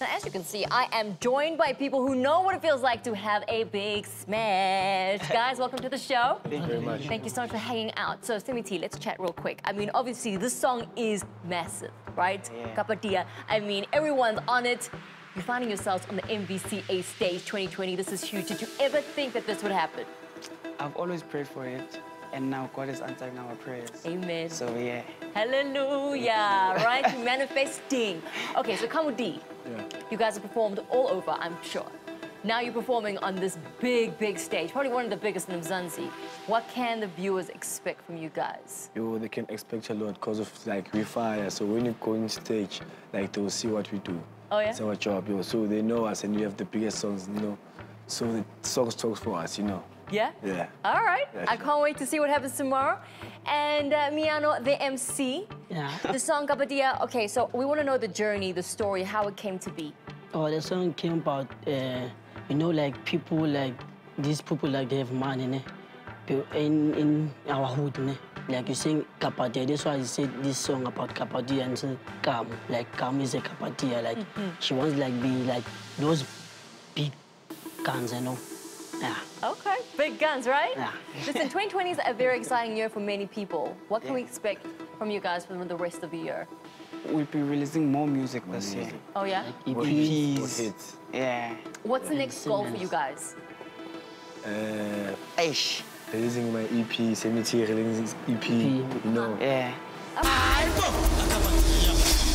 Now, as you can see, I am joined by people who know what it feels like to have a big smash. Guys, welcome to the show. Thank you very much. Thank you so much for hanging out. So, Semi Tee, let's chat real quick. I mean, obviously, this song is massive, right? Yeah. Kapatia. I mean, everyone's on it. You're finding yourselves on the MVCA stage 2020. This is huge. Did you ever think that this would happen? I've always prayed for it, and now God is answering our prayers. Amen. So yeah, Hallelujah, right? Manifesting. Okay, so Kammu Dee, Yeah. you guys have performed all over, I'm sure. Now you're performing on this big, big stage, probably one of the biggest in Mzansi. What can the viewers expect from you guys? You, they can expect a lot because of like we fire. So when you go on stage, like they'll see what we do. Oh, yeah? It's our job, yo. So they know us and we have the biggest songs, you know. So the songs talks for us, you know. Yeah? Yeah. All right. Yeah, I sure. can't wait to see what happens tomorrow. And uh, Miano, the MC, Yeah. the song Kapadia. Okay, so we want to know the journey, the story, how it came to be. Oh, the song came about, uh, you know, like people like these people like they have money, ne? In in our hood, ne? Like you sing Kapadia. That's why I said this song about Kapadia and say Kam. Like Kam is a Kapadia. Like she wants like be like those big guns, you know. Yeah. Okay, big guns, right? Yeah. Listen, 2020 is a very exciting year for many people. What can we expect from you guys for the rest of the year? we'll be releasing more music this year. Oh, yeah? Like What EPs. What hits? Yeah. What's the next goal for you guys? Uh, Aish. releasing my EP, Semi Tee releasing EP, EP. you know. Yeah. Aibo, akabatiya